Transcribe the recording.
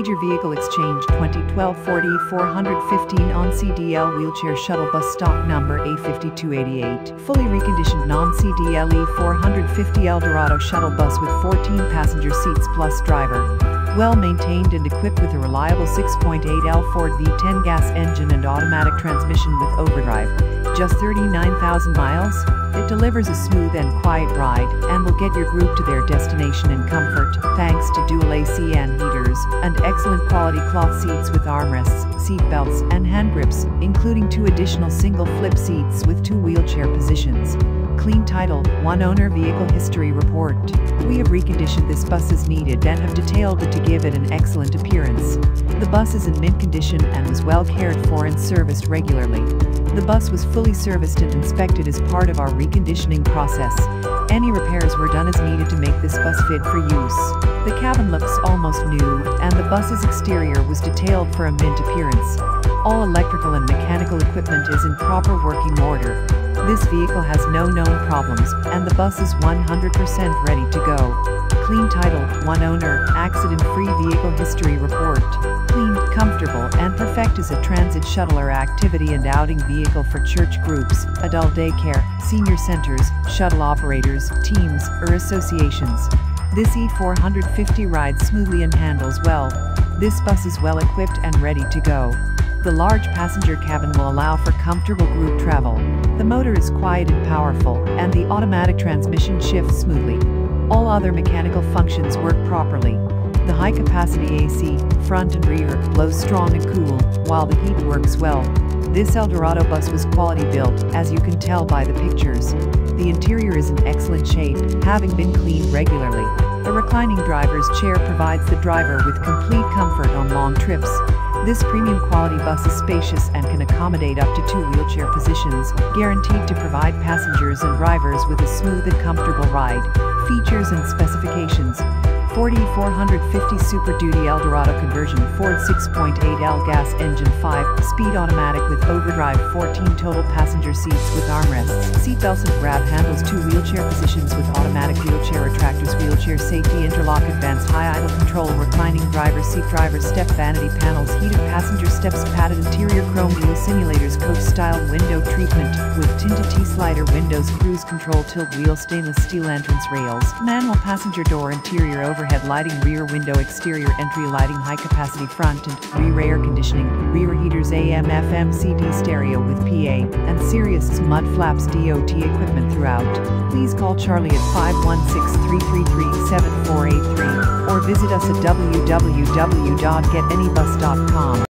Major Vehicle Exchange 2012 40 415 on CDL Wheelchair Shuttle Bus Stock Number A5288. Fully reconditioned non-CDLE 450 Eldorado Shuttle Bus with 14 passenger seats plus driver. Well maintained and equipped with a reliable 6.8L Ford V10 gas engine and automatic transmission with overdrive. Just 39,000 miles? It delivers a smooth and quiet ride and will get your group to their destination in comfort thanks to dual AC and excellent quality cloth seats with armrests, seat belts, and hand grips, including two additional single flip seats with two wheelchair positions. Clean title, one owner vehicle history report. We have reconditioned this bus as needed and have detailed it to give it an excellent appearance. The bus is in mint condition and was well cared for and serviced regularly. The bus was fully serviced and inspected as part of our reconditioning process. Any repairs were done as needed to make this bus fit for use. The cabin looks almost new, and the bus's exterior was detailed for a mint appearance. All electrical and mechanical equipment is in proper working order. This vehicle has no known problems, and the bus is 100% ready to go. Clean title, one owner, accident-free vehicle history report. Clean, comfortable, and perfect is a transit shuttle or activity and outing vehicle for church groups, adult daycare, senior centers, shuttle operators, teams, or associations. This E450 rides smoothly and handles well. This bus is well equipped and ready to go. The large passenger cabin will allow for comfortable group travel. The motor is quiet and powerful, and the automatic transmission shifts smoothly. All other mechanical functions work properly. The high-capacity AC, front and rear, blows strong and cool, while the heat works well. This Eldorado bus was quality built, as you can tell by the pictures. The interior is in excellent shape, having been cleaned regularly. The reclining driver's chair provides the driver with complete comfort on long trips. This premium quality bus is spacious and can accommodate up to two wheelchair positions, guaranteed to provide passengers and drivers with a smooth and comfortable ride. Features and specifications E450 Super Duty Eldorado conversion Ford 6.8L gas engine 5 speed automatic with overdrive 14 total passenger seats with armrests, seat belts and grab handles 2 wheelchair positions with automatic wheelchair retractors wheelchair safety interlock advanced high idle control reclining driver seat driver step vanity panels heated passenger steps padded interior chrome wheel simulators coach style window treatment with tinted T-slider windows cruise control tilt wheel stainless steel entrance rails manual passenger door interior overhead lighting rear window exterior entry lighting high capacity front and rear air conditioning, rear heaters AM FM CD stereo with PA, and Sirius mud flaps DOT equipment throughout. Please call Charlie at 516-333-7483 or visit us at www.getanybus.com.